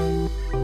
Música